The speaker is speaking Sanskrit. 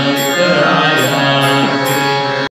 मानकराया